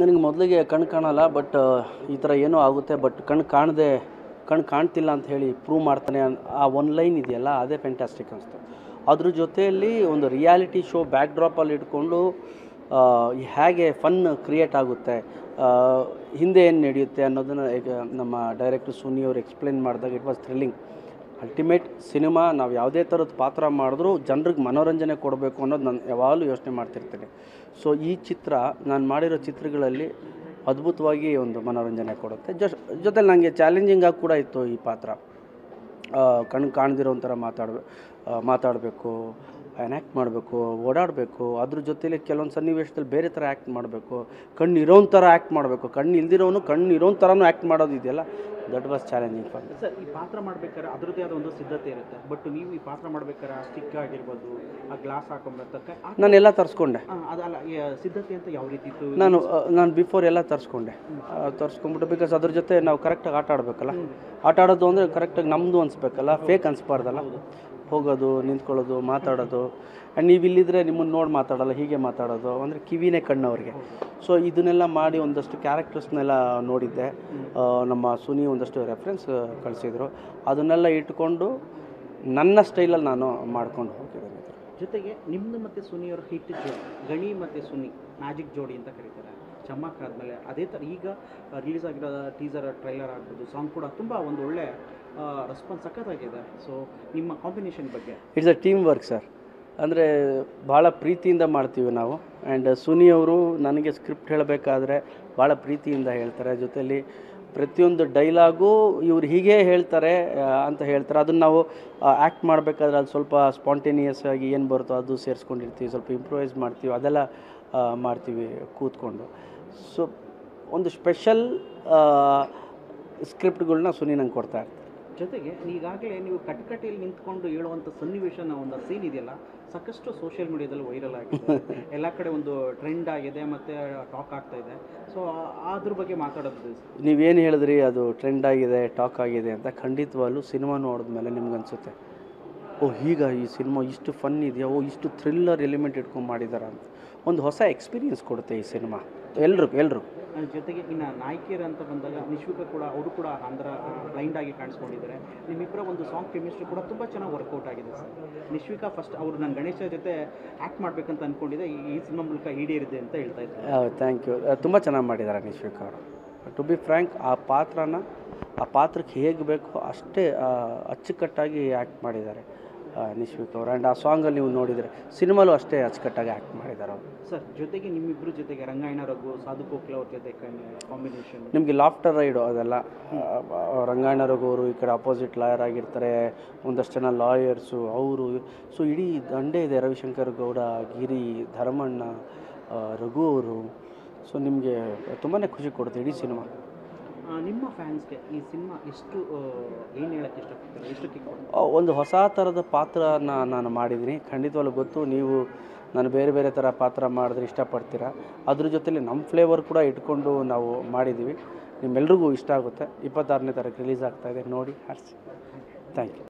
ನನಗೆ ಮೊದಲಿಗೆ ಕಣ್ಣು ಕಾಣಲ್ಲ ಬಟ್ ಈ ಥರ ಏನೋ ಆಗುತ್ತೆ ಬಟ್ ಕಣ್ಣು ಕಾಣದೆ, ಕಣ್ಣು ಕಾಣ್ತಿಲ್ಲ ಅಂತ ಹೇಳಿ ಪ್ರೂವ್ ಮಾಡ್ತಾನೆ ಆ ಒನ್ ಲೈನ್ ಇದೆಯಲ್ಲ, ಅದೇ ಫ್ಯಾಂಟಾಸ್ಟಿಕ್ ಅನಿಸ್ತು ಅದ್ರ ಜೊತೆಯಲ್ಲಿ ಒಂದು ರಿಯಾಲಿಟಿ ಶೋ ಬ್ಯಾಕ್ ಡ್ರಾಪಲ್ಲಿ ಇಟ್ಕೊಂಡು ಹೇಗೆ ಫನ್ ಕ್ರಿಯೇಟ್ ಆಗುತ್ತೆ ಹಿಂದೆ ಏನು ನಡೆಯುತ್ತೆ ಅನ್ನೋದನ್ನು ನಮ್ಮ ಡೈರೆಕ್ಟರ್ ಸುನಿ ಅವರು ಎಕ್ಸ್ಪ್ಲೇನ್ ಮಾಡಿದಾಗ it was thrilling ultimate cinema ನಾವು ಯಾವುದೇ ಥರದ ಪಾತ್ರ ಮಾಡಿದ್ರೂ ಜನರಿಗೆ ಮನೋರಂಜನೆ ಕೊಡಬೇಕು ಅನ್ನೋದು ನಾನು ಯಾವಾಗಲೂ ಯೋಚನೆ ಮಾಡ್ತಿರ್ತೀನಿ. ಸೊ ಈ ಚಿತ್ರ ನಾನು ಮಾಡಿರೋ ಚಿತ್ರಗಳಲ್ಲಿ ಅದ್ಭುತವಾಗಿ ಒಂದು ಮನೋರಂಜನೆ ಕೊಡುತ್ತೆ. ಜಸ್ಟ್ ಜೊತೆಲಿ ನನಗೆ ಚಾಲೆಂಜಿಂಗ್ ಆಗಿ ಕೂಡ ಇತ್ತು ಈ ಪಾತ್ರ. ಕಣ್ಣು ಕಾಣದಿರೋ ಒಂಥರ ಮಾತಾಡಬೇಕು ಮಾತಾಡಬೇಕು ಆ್ಯಕ್ಟ್ ಮಾಡಬೇಕು, ಓಡಾಡಬೇಕು, ಅದ್ರ ಜೊತೆಲಿ ಕೆಲವೊಂದು ಸನ್ನಿವೇಶದಲ್ಲಿ ಬೇರೆ ಥರ ಆ್ಯಕ್ಟ್ ಮಾಡಬೇಕು ಕಣ್ಣು ಇರೋನ್ ಥರ ಆ್ಯಕ್ಟ್ ಮಾಡಬೇಕು ಕಣ್ಣು ಇಲ್ದಿರೋನು ಕಣ್ಣು ಇರೋನ್ ಥರನೂ ಆ್ಯಕ್ಟ್ ಮಾಡೋದು ಇದೆಯಲ್ಲ that was challenging for sir ಈ ಪಾತ್ರ ಮಾಡ್ಬೇಕಾದ್ರೆ ಅದರದ್ದೇ ಆದ ಒಂದು ಸಿದ್ಧತೆ ಇರುತ್ತೆ. ಬಟ್ ನೀವು ಈ ಪಾತ್ರ ಮಾಡ್ಬೇಕಾದ್ರೆ ಆ ಸ್ಟಿಕ್ ಆಗಿರ್ಬೋದು ಆ ಗ್ಲಾಸ್ ಹಾಕೊಂಬರ್ತಕ್ಕ ನಾನೆಲ್ಲ ತರಿಸ್ಕೊಂಡೆ. ಅದಲ್ಲ ಸಿದ್ಧತೆ ಅಂತ ಯಾವ ರೀತಿ ಇತ್ತು? ನಾನು ನಾನು ಬಿಫೋರ್ ಎಲ್ಲ ತರಿಸ್ಕೊಂಡೆ. ತರಿಸ್ಕೊಂಡ್ಬಿಟ್ಟು ಬಿಕಾಸ್ ಅದ್ರ ಜೊತೆ ನಾವು ಕರೆಕ್ಟಾಗಿ ಆಟ ಆಡಬೇಕಲ್ಲ. ಆಟ ಆಡೋದು ಅಂದರೆ ಕರೆಕ್ಟಾಗಿ ನಮ್ಮದು ಅನಿಸ್ಬೇಕಲ್ಲ ಫೇಕ್ ಅನಿಸ್ಬಾರ್ದಲ್ಲ. ಹೋಗೋದು ನಿಂತ್ಕೊಳ್ಳೋದು ಮಾತಾಡೋದು. ಆ್ಯಂಡ್ ನೀವು ಇಲ್ಲಿದ್ದರೆ ನಿಮ್ಮನ್ನು ನೋಡಿ ಮಾತಾಡೋಲ್ಲ ಹೀಗೆ ಮಾತಾಡೋದು. ಅಂದರೆ ಕಿವಿನೇ ಕಣ್ಣವ್ರಿಗೆ. ಸೊ ಇದನ್ನೆಲ್ಲ ಮಾಡಿ ಒಂದಷ್ಟು ಕ್ಯಾರೆಕ್ಟರ್ಸ್ನೆಲ್ಲ ನೋಡಿದ್ದೆ. ನಮ್ಮ ಸುನಿ ಒಂದಷ್ಟು ರೆಫರೆನ್ಸ್ ಕಳಿಸಿದ್ರು. ಅದನ್ನೆಲ್ಲ ಇಟ್ಕೊಂಡು ನನ್ನ ಸ್ಟೈಲಲ್ಲಿ ನಾನು ಮಾಡ್ಕೊಂಡು ಹೋಗ್ತಿದ್ದೇನೆ ಜೊತೆಗೆ ನಿಮ್ಮದು ಮತ್ತು ಸುನಿಯವರ ಹಿಟ್ ಜೋಡಿ ಗಣಿ ಮತ್ತು ಸುನಿ ಮ್ಯಾಜಿಕ್ ಜೋಡಿ ಅಂತ ಕರೀತಾರೆ. ಚಮಕ್ ಆದಮೇಲೆ ಅದೇ ಥರ ಈಗ ರಿಲೀಸ್ ಆಗಿರೋ ಟೀಸರ್ ಟ್ರೈಲರ್ ಆಗ್ಬೋದು ಸಾಂಗ್ ಕೂಡ ತುಂಬ ಒಂದು ಒಳ್ಳೆ ರೆಸ್ಪಾನ್ಸ್ ಸಖತ್ತಾಗಿದೆ. ಸೊ ನಿಮ್ಮ ಕಾಂಬಿನೇಷನ್ ಬಗ್ಗೆ. It's a team work sir ಅಂದರೆ ಭಾಳ ಪ್ರೀತಿಯಿಂದ ಮಾಡ್ತೀವಿ ನಾವು. ಆ್ಯಂಡ್ ಸುನಿ ಅವರು ನನಗೆ ಸ್ಕ್ರಿಪ್ಟ್ ಹೇಳಬೇಕಾದ್ರೆ ಭಾಳ ಪ್ರೀತಿಯಿಂದ ಹೇಳ್ತಾರೆ. ಜೊತೆಲಿ ಪ್ರತಿಯೊಂದು ಡೈಲಾಗು ಇವ್ರು ಹೀಗೆ ಹೇಳ್ತಾರೆ ಅಂತ ಹೇಳ್ತಾರೆ. ಅದನ್ನು ನಾವು ಆ್ಯಕ್ಟ್ ಮಾಡಬೇಕಾದ್ರೆ ಅದು ಸ್ವಲ್ಪ ಸ್ಪಾಂಟೇನಿಯಸ್ ಆಗಿ ಏನು ಬರುತ್ತೋ ಅದು ಸೇರಿಸ್ಕೊಂಡಿರ್ತೀವಿ. ಸ್ವಲ್ಪ ಇಂಪ್ರೂವೈಸ್ ಮಾಡ್ತೀವಿ. ಅದೆಲ್ಲ ಮಾಡ್ತೀವಿ ಕೂತ್ಕೊಂಡು. ಸೊ ಒಂದು ಸ್ಪೆಷಲ್ ಸ್ಕ್ರಿಪ್ಟ್ಗಳನ್ನ ಸುನಿ ನಂಗೆ ಕೊಡ್ತಾ ಇರ್ತಾರೆ. ಜೊತೆಗೆ ಈಗಾಗಲೇ ನೀವು ಕಟ್ಕಟೆಯಲ್ಲಿ ನಿಂತ್ಕೊಂಡು ಹೇಳುವಂಥ ಸನ್ನಿವೇಶನ ಒಂದು ಸೀನ್ ಇದೆಯಲ್ಲ ಸಾಕಷ್ಟು ಸೋಷಿಯಲ್ ಮೀಡಿಯಾದಲ್ಲಿ ವೈರಲ್ ಆಗಿದೆ. ಎಲ್ಲ ಕಡೆ ಒಂದು ಟ್ರೆಂಡ್ ಆಗಿದೆ ಮತ್ತು ಟಾಕ್ ಆಗ್ತಾ ಇದೆ. ಸೊ ಅದ್ರ ಬಗ್ಗೆ ಮಾತಾಡೋದು ನೀವೇನು ಹೇಳಿದ್ರಿ ಅದು ಟ್ರೆಂಡ್ ಆಗಿದೆ ಟಾಕ್ ಆಗಿದೆ ಅಂತ ಖಂಡಿತವಾಗ್ಲೂ ಸಿನಿಮಾ ನೋಡಿದ್ಮೇಲೆ ನಿಮ್ಗೆ ಅನಿಸುತ್ತೆ ಓ ಈಗ ಈ ಸಿನಿಮಾ ಇಷ್ಟು ಫನ್ ಇದೆಯಾ? ಓ ಇಷ್ಟು ಥ್ರಿಲ್ಲರ್ ಎಲಿಮೆಂಟ್ ಇಟ್ಕೊಂಡು ಮಾಡಿದ್ದಾರೆ ಅಂತ. ಒಂದು ಹೊಸ ಎಕ್ಸ್ಪೀರಿಯನ್ಸ್ ಕೊಡುತ್ತೆ ಈ ಸಿನಿಮಾ. ಎಲ್ಲರು ಎಲ್ಲರೂ ಅದ್ರ ಜೊತೆಗೆ ಇನ್ನು ನಾಯಕಿಯರ್ ಅಂತ ಬಂದಾಗ ನಿಶ್ವಿಕ ಕೂಡ ಅವರು ಕೂಡ ಅಂದ್ರ ಬ್ಲೈಂಡ್ ಆಗಿ ಕಾಣಿಸ್ಕೊಂಡಿದ್ದಾರೆ. ನಿಮ್ಮಿಬ್ಬರ ಒಂದು ಸಾಂಗ್ ಕೆಮಿಸ್ಟ್ರಿ ಕೂಡ ತುಂಬ ಚೆನ್ನಾಗಿ ವರ್ಕೌಟ್ ಆಗಿದೆ ಸರ್. ನಿಶ್ವಿಕಾ ಫಸ್ಟ್ ಅವರು ನಾನು ಗಣೇಶ ಜೊತೆ ಆ್ಯಕ್ಟ್ ಮಾಡಬೇಕಂತ ಅಂದ್ಕೊಂಡಿದ್ದೆ ಈ ಈ ಸಿನಿಮಾ ಮೂಲಕ ಈಡೇರಿದೆ ಅಂತ ಹೇಳ್ತಾ ಇದ್ದಾರೆ. ಥ್ಯಾಂಕ್ ಯು ತುಂಬ ಚೆನ್ನಾಗಿ ಮಾಡಿದ್ದಾರೆ ನಿಶ್ವಿಕಾ ಅವರು. ಟು ಬಿ ಫ್ರ್ಯಾಂಕ್ ಆ ಪಾತ್ರನ ಆ ಪಾತ್ರಕ್ಕೆ ಹೇಗೆ ಬೇಕೋ ಅಷ್ಟೇ ಅಚ್ಚುಕಟ್ಟಾಗಿ ಆ್ಯಕ್ಟ್ ಮಾಡಿದ್ದಾರೆ. ನಿಶ್ವಿಕ್ ಅವರು. ಆ್ಯಂಡ್ ಆ ಸಾಂಗಲ್ಲಿ ನೀವು ನೋಡಿದರೆ ಸಿನಿಮಾಲೂ ಅಷ್ಟೇ ಅಚ್ಚುಕಟ್ಟಾಗಿ ಆ್ಯಕ್ಟ್ ಮಾಡಿದ್ದಾರೆ ಅವರು. ಸರ್ ಜೊತೆಗೆ ನಿಮ್ಮಿಬ್ಬರ ಜೊತೆಗೆ ರಂಗಾಯಣ ರಘು ಸಾಧು ಕೋಕ್ಲ ಅವ್ರ ಜೊತೆ ಕಾಂಬಿನೇಷನ್ ನಿಮಗೆ ಲಾಫ್ಟರ್ ರೈಡು ಅದೆಲ್ಲ ರಂಗಾಯಣ ರಘು ಅವರು ಈ ಕಡೆ ಅಪೋಸಿಟ್ ಲಾಯರ್ ಆಗಿರ್ತಾರೆ ಒಂದಷ್ಟು ಜನ ಲಾಯರ್ಸು ಅವರು ಸೊ ಇಡೀ ದಂಡೇ ಇದೆ ರವಿಶಂಕರ್ ಗೌಡ ಗಿರಿ ಧರ್ಮಣ್ಣ ರಘು ಅವರು. ಸೊ ನಿಮಗೆ ತುಂಬಾ ಖುಷಿ ಕೊಡುತ್ತೆ ಇಡೀ ಸಿನಿಮಾ. ನಿಮ್ಮ ಫ್ಯಾನ್ಸ್ಗೆ ಈ ಸಿನಿಮಾ ಎಷ್ಟು ಏನು ಹೇಳಕ್ಕೆ ಇಷ್ಟಪಡ್ತಾರೆ? ಎಷ್ಟು ಕಿಕ್ ಒಂದು ಹೊಸ ಥರದ ಪಾತ್ರನ ನಾನು ಮಾಡಿದ್ದೀನಿ. ಖಂಡಿತವಾಗ್ಲೂ ಗೊತ್ತು, ನೀವು ನಾನು ಬೇರೆ ಬೇರೆ ಥರ ಪಾತ್ರ ಮಾಡಿದ್ರೆ ಇಷ್ಟಪಡ್ತೀರಾ? ಅದ್ರ ಜೊತೆಲಿ ನಮ್ಮ ಫ್ಲೇವರ್ ಕೂಡ ಇಟ್ಕೊಂಡು ನಾವು ಮಾಡಿದ್ದೀವಿ. ನಿಮ್ಮೆಲ್ರಿಗೂ ಇಷ್ಟ ಆಗುತ್ತೆ. ಇಪ್ಪತ್ತಾರನೇ ತಾರೀಕು ರಿಲೀಸ್ ಆಗ್ತಾಯಿದೆ ನೋಡಿ, ಹರ್ಸಿ. Thank you